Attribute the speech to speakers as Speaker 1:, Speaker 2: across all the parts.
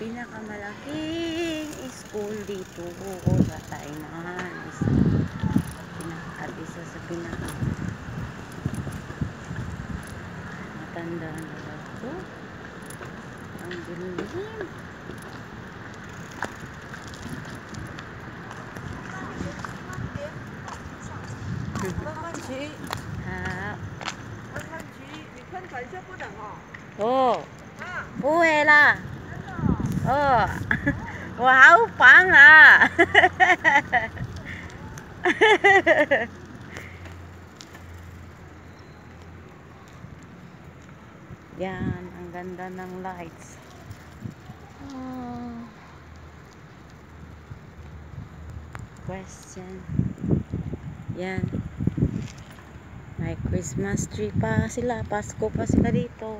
Speaker 1: pinakamalaking school dito. Buo sa Tainan at isa sa pinaka matanda na daw po ang dilim.
Speaker 2: Oh.
Speaker 1: Oh,
Speaker 2: 啊
Speaker 1: ，uwi la. Oh. Wow, pang ah. Yan, ang ganda ng lights. Oh. Question. Yan. May Christmas tree pa sila. Pasko pa sila dito.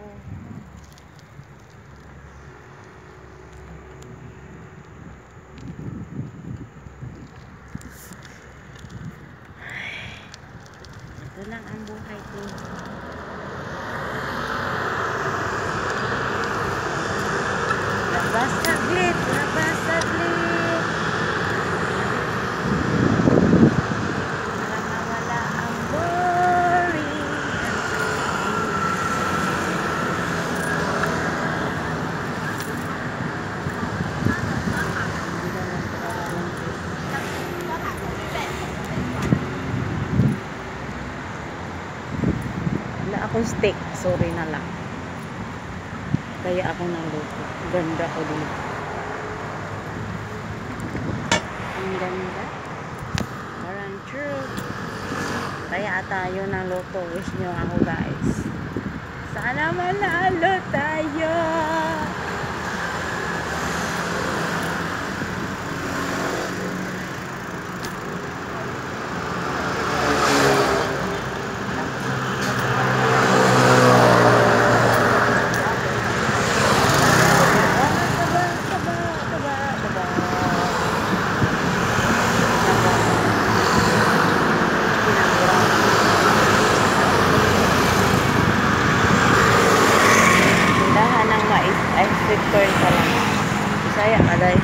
Speaker 1: Ito lang ang buhay ko. Labas saglit, labas saglit. Para mawala ang boring. Wala akong steak. Sorry na lang. Kaya ako naluto. Ganda ko dito. Ang ganda. Parang true. Kaya tayo ng luto. Wish nyo ako guys. Sana manalo tayo. Bisaya ka day.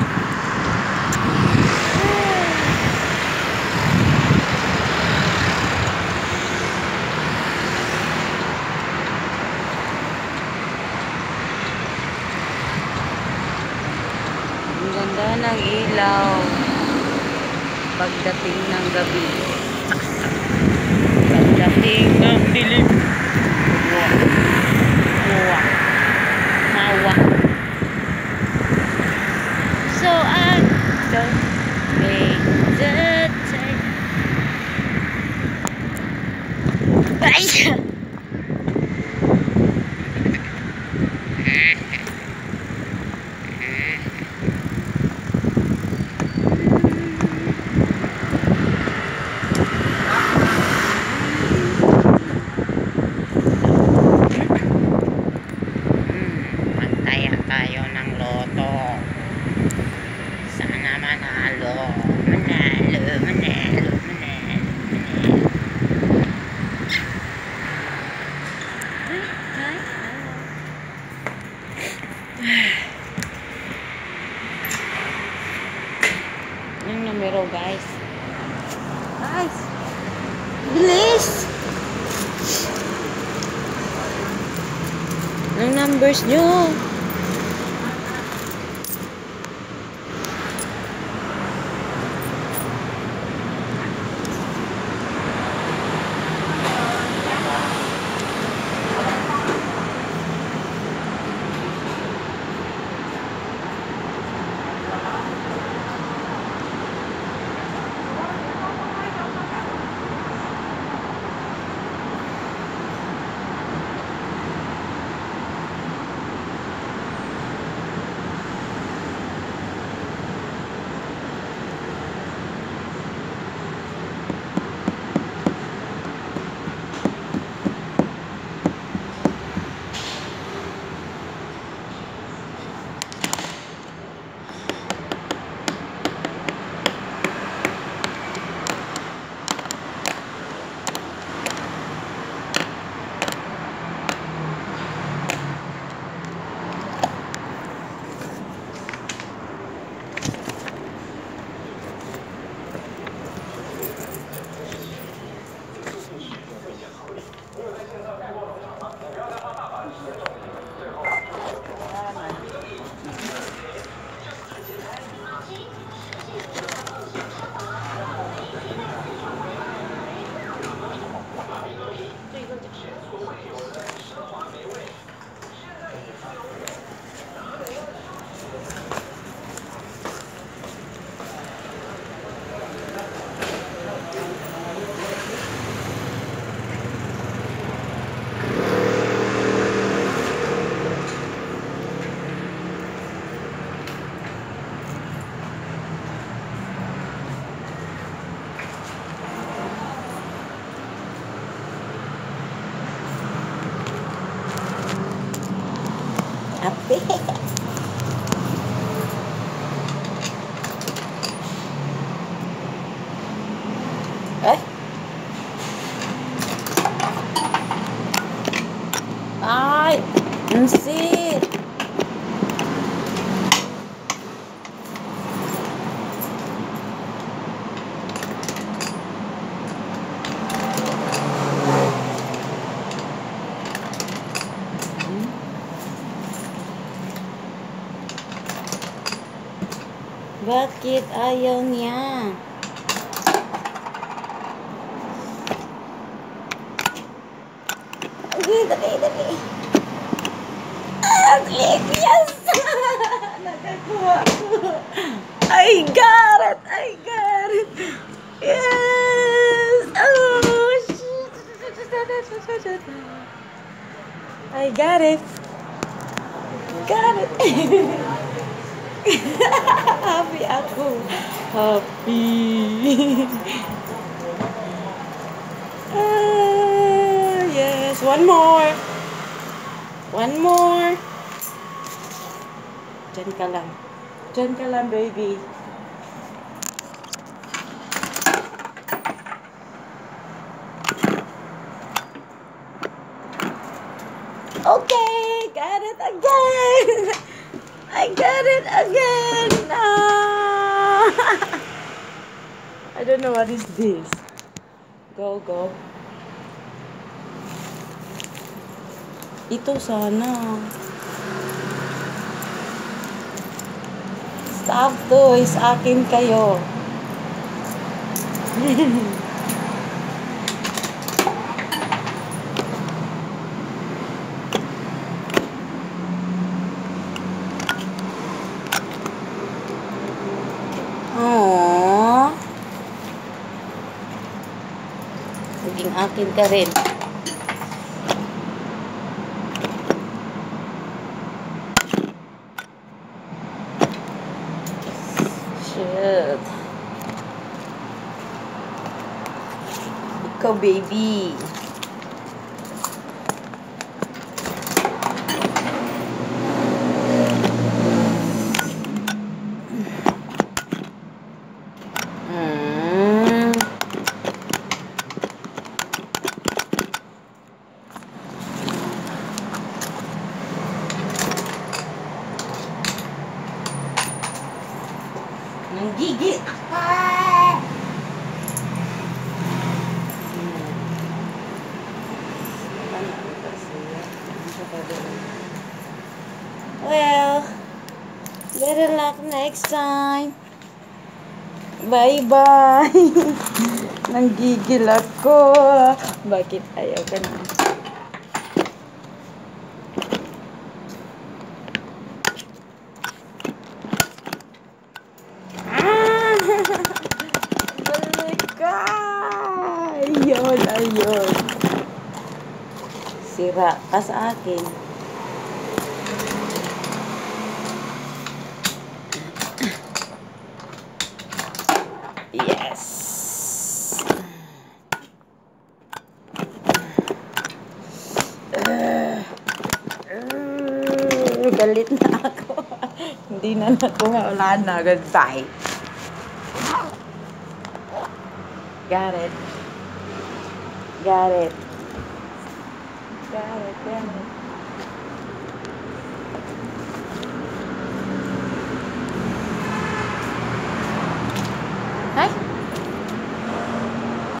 Speaker 1: Ang ganda ng ilaw. Pagdating ng gabi. Pagdating ng dilim. Muwa. Muwa. Mawa. dấu an. Đâu ừ, mình rất say bây giờ tayo ng loto. Sana manalo. Manalo, manalo, manalo, manalo. Ay, ay, hello. Yung numero, guys. Guys! Bilis! Ang numbers nyo. Ape. Eh? Ay, Bakit ayaw niya? Okay, dali, dali. Ah, click, yes! Nakakuha ko. I got it! I got it! Yes! Oh, shit! I got it! Got it! Happy aku Happy. ah, yes. One more. One more. Diyan ka lang. Diyan ka lang, baby. Okay, got it again. I got it again. Ah. I don't know what is this. Go, go. Ito sana. Stop toys. Akin kayo. akin ka rin. Shit. Ikaw, baby. gosok gigi. Apa well better luck next time. Bye bye nanggigil ako bakit ayaw ka na? Sira ka sa akin. Yes! Uh, uh, galit na ako. Hindi na nakuha. Wala na. Goodbye. Got it. Got it. Got it. Got it.